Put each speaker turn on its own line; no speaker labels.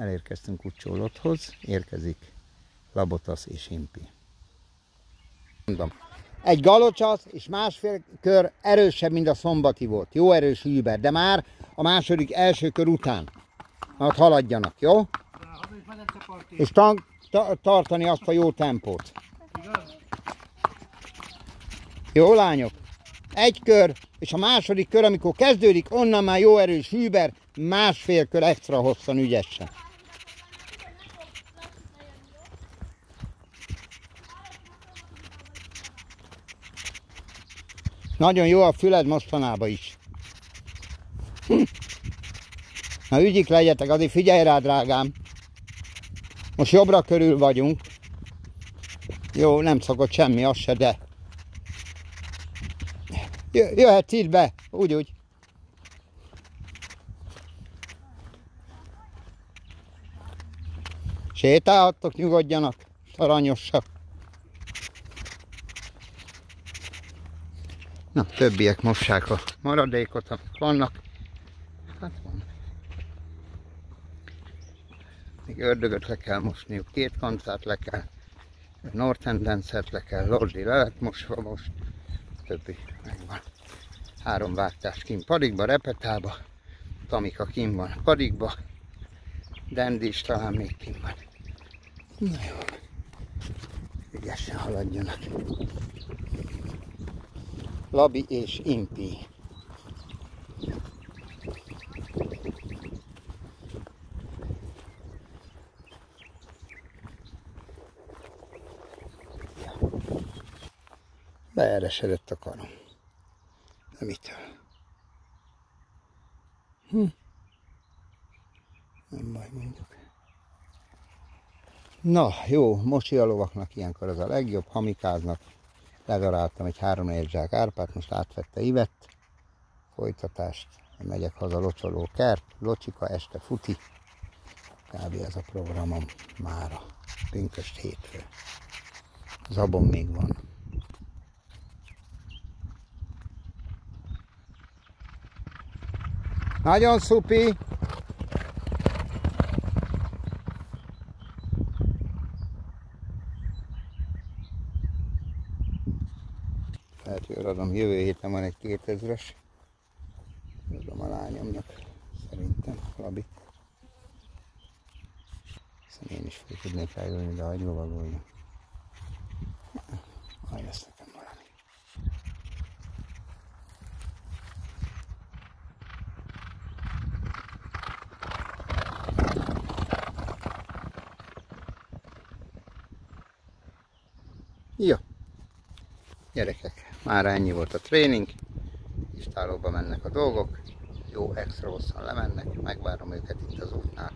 elérkeztünk Uccsólothoz, érkezik Labotasz és Impi. Mondom, egy galocsasz és másfél kör erősebb, mint a szombati volt. Jó erős Uber, de már a második első kör után. Hát haladjanak, jó? És ta- tartani azt a jó tempót. Jó lányok? Egy kör, és a második kör, amikor kezdődik, onnan már jó erős Uber, másfél kör extra hosszan ügyesen. Nagyon jó a füled mostanában is. Na ügyik legyetek, azért figyelj rá, drágám. Most jobbra körül vagyunk. Jó, nem szokott semmi, az se, de... Jö- Jöhetsz itt be, úgy, úgy. Sétálhattok, nyugodjanak, aranyosak. Na, többiek mossák a maradékot, amik vannak. Hát van. Még ördögöt le kell mosniuk, két kancát le kell, Nortendensert le kell, Lordi le lett mosva most, többi megvan. Három vágtás kint padikba, repetába, Tamika kim van padikba, Dendi is talán még kim van. Na jó, ügyesen haladjanak. Labi és Impi. Beeresedett a karom. De mitől? Hm. Nem baj, mondjuk. Na, jó, mosi a lovaknak ilyenkor az a legjobb, hamikáznak. Ledaráltam egy három érzsák árpát, most átvette Ivett. Folytatást, megyek haza locsoló kert, locsika, este futi. Kb. ez a programom mára. Pünköst hétfő. Zabon még van. Nagyon szupi! Lehet, hogy adom, jövő héten van egy 2000-es. Adom a lányomnak, szerintem, Labi. Hiszen én is fel tudnék rájönni, de hagyj lovagoljon. Jó. Gyerekek, már ennyi volt a tréning. Istálóba mennek a dolgok. Jó extra hosszan lemennek. Megvárom őket itt az útnál.